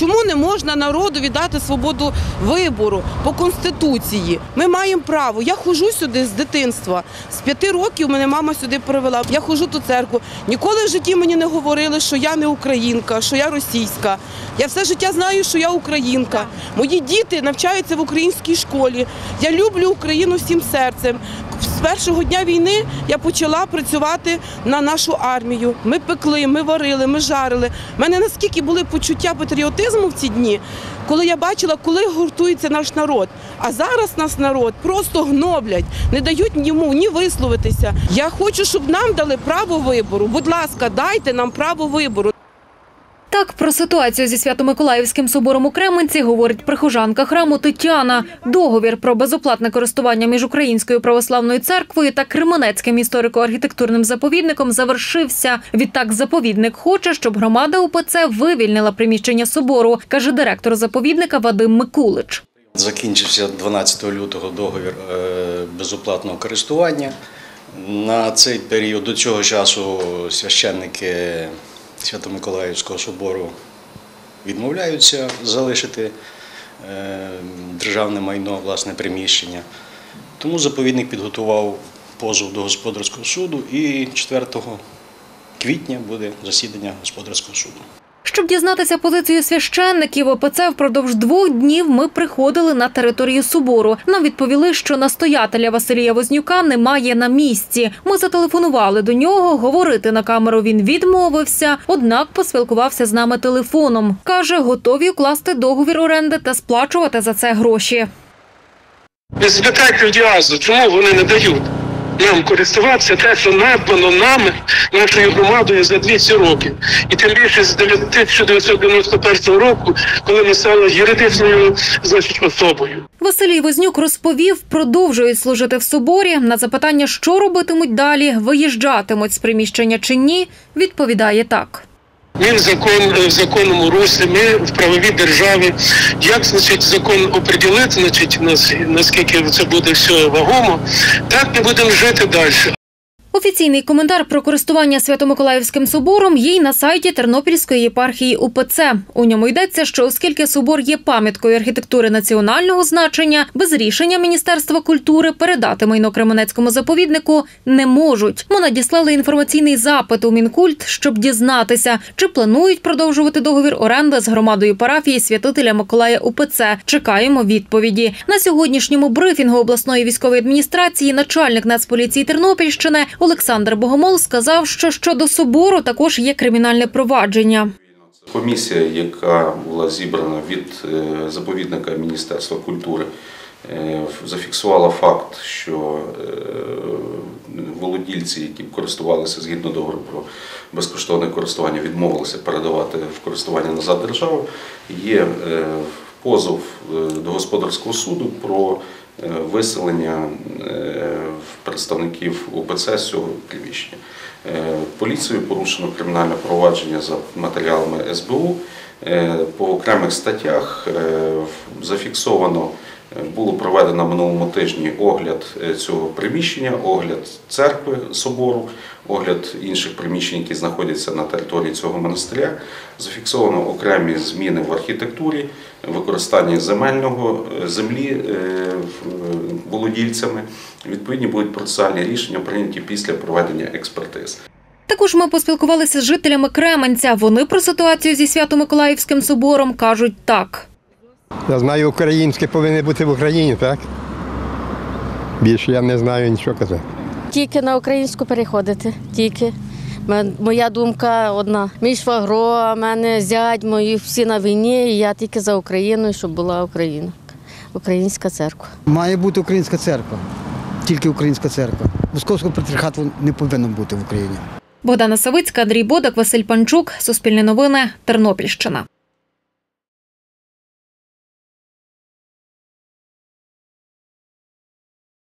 Чому не можна народу віддати свободу вибору по конституції? Ми маємо право. Я ходжу сюди з дитинства. З п'яти років мене мама сюди привела. Я ходжу ту церкву. Ніколи в житті мені не говорили, що я не українка, що я російська. Я все життя знаю, що я українка. Мої діти навчаються в українській школі. Я люблю Україну всім серцем. Першого дня війни я почала працювати на нашу армію. Ми пекли, ми варили, ми жарили. У мене наскільки були почуття патріотизму в ці дні, коли я бачила, коли гуртується наш народ. А зараз нас народ просто гноблять, не дають йому ні висловитися. Я хочу, щоб нам дали право вибору. Будь ласка, дайте нам право вибору. Так про ситуацію зі Свято-Миколаївським собором у Кременці говорить прихожанка храму Тетяна. Договір про безоплатне користування між Українською православною церквою та Кременецьким історико-архітектурним заповідником завершився. Відтак заповідник хоче, щоб громада УПЦ вивільнила приміщення собору, каже директор заповідника Вадим Микулич. Закінчився 12 лютого договір е, безоплатного користування. На цей період до цього часу священники Свято-Миколаївського собору відмовляються залишити е, державне майно, власне приміщення. Тому заповідник підготував позов до господарського суду і 4 квітня буде засідання господарського суду. Щоб дізнатися позицію священників ОПЦ, впродовж двох днів ми приходили на територію собору. Нам відповіли, що настоятеля Василія Вознюка немає на місці. Ми зателефонували до нього. Говорити на камеру він відмовився, однак поспілкувався з нами телефоном. каже, готові укласти договір оренди та сплачувати за це гроші. Спитайте в діазу, чому вони не дають нам користуватися те, що надбано нами, нашою громадою за 200 років. І тим більше з 1991 року, коли ми стали юридичною значить, особою. Василій Вознюк розповів, продовжують служити в соборі. На запитання, що робитимуть далі, виїжджатимуть з приміщення чи ні, відповідає так. Ми в закон в законному руслі, ми в правовій державі. Як значить закон оприділити, значить нас наскільки це буде все вагомо, так ми будемо жити далі. Офіційний коментар про користування Свято-Миколаївським собором є й на сайті Тернопільської єпархії УПЦ. У ньому йдеться, що оскільки собор є пам'яткою архітектури національного значення, без рішення Міністерства культури передати майно Кременецькому заповіднику не можуть. Ми надіслали інформаційний запит у Мінкульт, щоб дізнатися, чи планують продовжувати договір оренди з громадою парафії святителя Миколая УПЦ. Чекаємо відповіді. На сьогоднішньому брифінгу обласної військової адміністрації начальник Нацполіції Тернопільщини Олександр Богомол сказав, що щодо собору також є кримінальне провадження. Комісія, яка була зібрана від е, заповідника Міністерства культури, е, зафіксувала факт, що е, володільці, які користувалися згідно договору про безкоштовне користування, відмовилися передавати в користування назад державу. Є позов до господарського суду про виселення представників УПЦ з цього приміщення. Поліцією порушено кримінальне провадження за матеріалами СБУ. По окремих статтях зафіксовано, було проведено минулому тижні огляд цього приміщення, огляд церкви собору, огляд інших приміщень, які знаходяться на території цього монастиря. Зафіксовано окремі зміни в архітектурі, використання земельного землі володільцями. Відповідні будуть процесуальні рішення прийняті після проведення експертиз. Також ми поспілкувалися з жителями Кременця. Вони про ситуацію зі Свято-Миколаївським собором кажуть так. Я знаю, українське повинне бути в Україні, так? Більше я не знаю нічого казати. Тільки на українську переходити. Тільки. Моя думка одна. Мій швагро, а мене зять, мої всі на війні, і я тільки за Україну, щоб була Україна. Українська церква. Має бути українська церква, тільки українська церква. Московського патріархату не повинно бути в Україні. Богдана Савицька, Андрій Бодак, Василь Панчук, Суспільне новини, Тернопільщина.